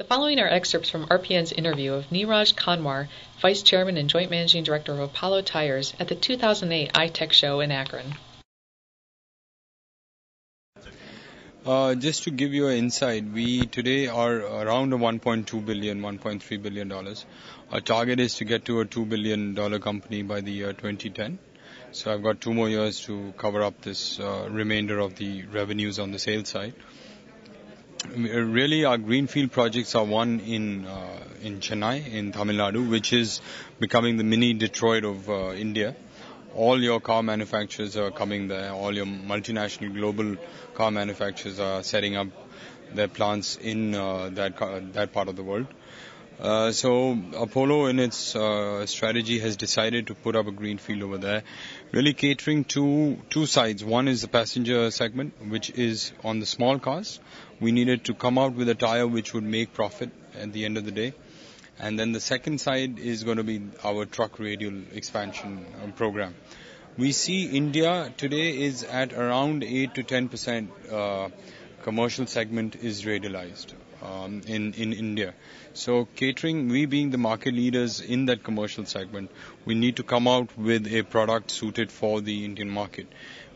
The following are excerpts from RPN's interview of Neeraj Kanwar, Vice Chairman and Joint Managing Director of Apollo Tyres at the 2008 ITEC Show in Akron. Uh, just to give you an insight, we today are around a 1.2 billion, 1.3 billion dollars. Our target is to get to a 2 billion dollar company by the year 2010. So I've got two more years to cover up this uh, remainder of the revenues on the sales side really our greenfield projects are one in uh, in Chennai in Tamil Nadu, which is becoming the mini Detroit of uh, India. All your car manufacturers are coming there. All your multinational global car manufacturers are setting up their plants in uh, that that part of the world. Uh, so Apollo in its uh, strategy has decided to put up a greenfield over there, really catering to two sides. One is the passenger segment, which is on the small cars. We needed to come out with a tire which would make profit at the end of the day. And then the second side is going to be our truck radial expansion um, program. We see India today is at around 8 to 10 percent uh, commercial segment is radialized um, in in India. So catering, we being the market leaders in that commercial segment, we need to come out with a product suited for the Indian market.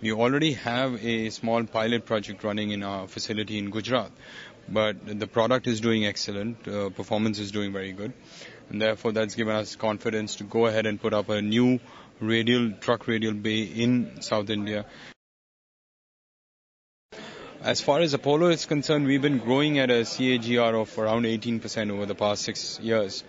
We already have a small pilot project running in our facility in Gujarat, but the product is doing excellent. Uh, performance is doing very good, and therefore that's given us confidence to go ahead and put up a new radial truck radial bay in South India as far as Apollo is concerned, we've been growing at a CAGR of around 18% over the past six years.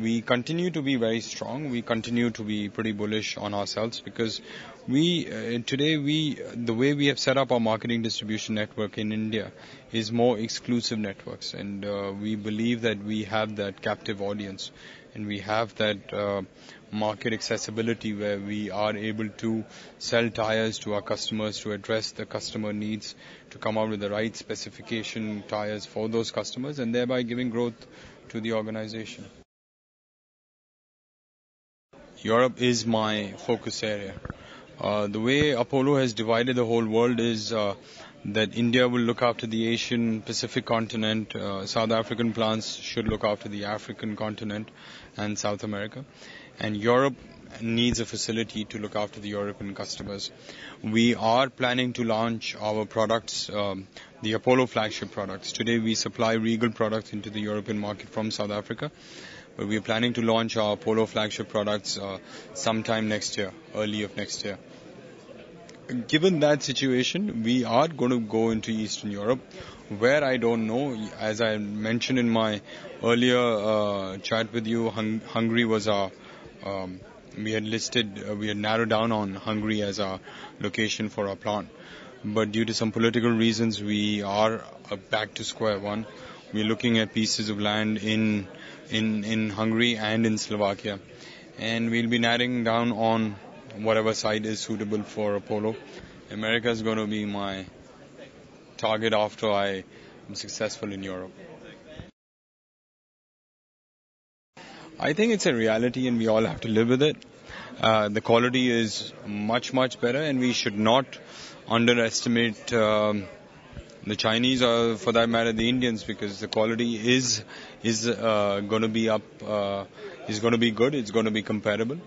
We continue to be very strong. We continue to be pretty bullish on ourselves because we uh, today we the way we have set up our marketing distribution network in India is more exclusive networks, and uh, we believe that we have that captive audience, and we have that uh, market accessibility where we are able to sell tires to our customers to address the customer needs, to come out with the right specification tires for those customers and thereby giving growth to the organization. Europe is my focus area. Uh, the way Apollo has divided the whole world is uh, that India will look after the Asian Pacific continent, uh, South African plants should look after the African continent and South America, and Europe needs a facility to look after the European customers. We are planning to launch our products, um, the Apollo flagship products. Today we supply Regal products into the European market from South Africa, but we are planning to launch our Apollo flagship products uh, sometime next year, early of next year given that situation, we are going to go into Eastern Europe, where I don't know. As I mentioned in my earlier uh, chat with you, Hung- Hungary was our. Um, we had listed, uh, we had narrowed down on Hungary as our location for our plant, but due to some political reasons, we are back to square one. We're looking at pieces of land in in in Hungary and in Slovakia, and we'll be narrowing down on whatever site is suitable for Apollo. America is going to be my target after I am successful in Europe. I think it's a reality and we all have to live with it. Uh, the quality is much, much better and we should not underestimate um, the Chinese or for that matter the Indians because the quality is is uh, going to be up uh, is going to be good it's going to be comparable